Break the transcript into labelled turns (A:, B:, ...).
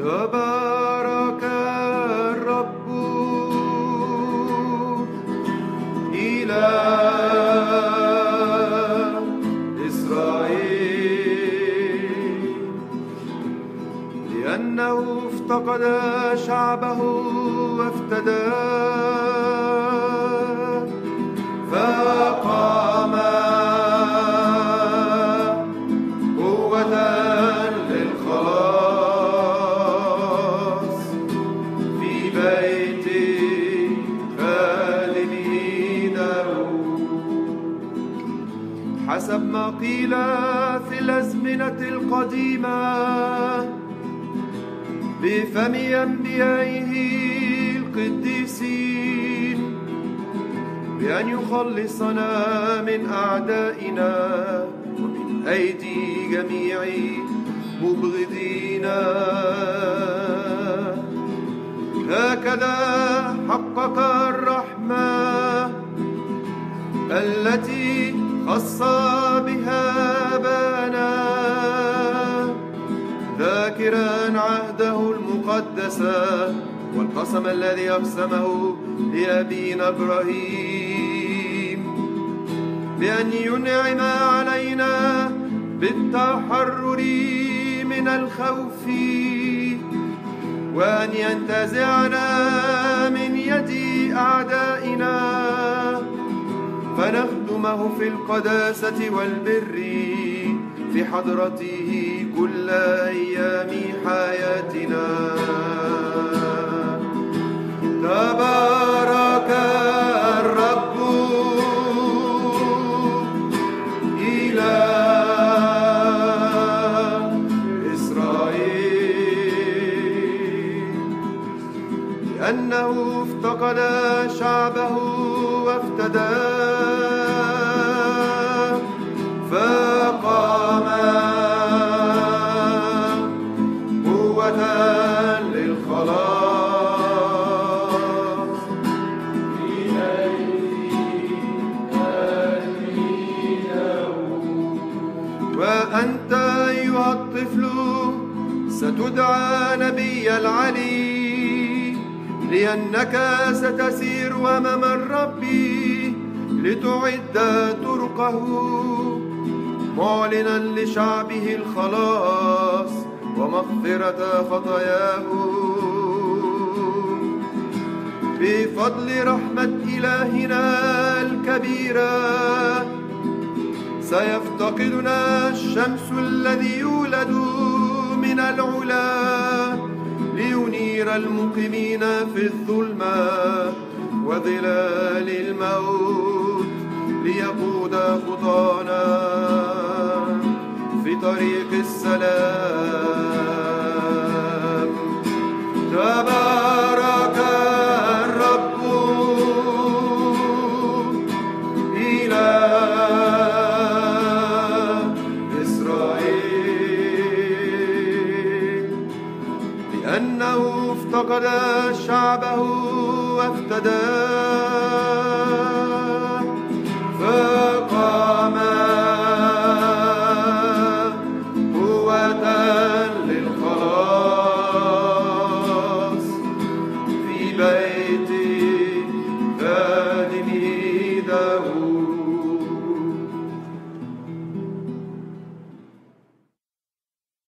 A: تبارك الرب. إله إسرائيل. لأنه افتقد شعبه وافتداه فقام قوة حسب ما قيل في الأزمنة القديمة بفم أنبيائه القديسين بأن يخلصنا من أعدائنا ومن أيدي جميع مبغضينا هكذا حقق الرحمة التي خص بها بانا. ذاكرا عهده المقدس والقسم الذي أقسمه لأبينا إبراهيم. بأن ينعم علينا بالتحرر من الخوف وأن ينتزعنا من يد أعدائنا فنخدمه في القداسة والبر في حضرته كل أيام حياتنا. تبارك الرب إله إسرائيل. لأنه افتقد شعبه وافتداه ستدعى نبي العلي لأنك ستسير أمام الرب لتعد طرقه معلنا لشعبه الخلاص ومغفرة خطاياه. بفضل رحمة إلهنا الكبيرة سيفتقدنا الشمس الذي يولد. المقيمين في الظلمة وظلال الموت ليقود خطانا في طريق السلام. افتقد شعبه وافتداه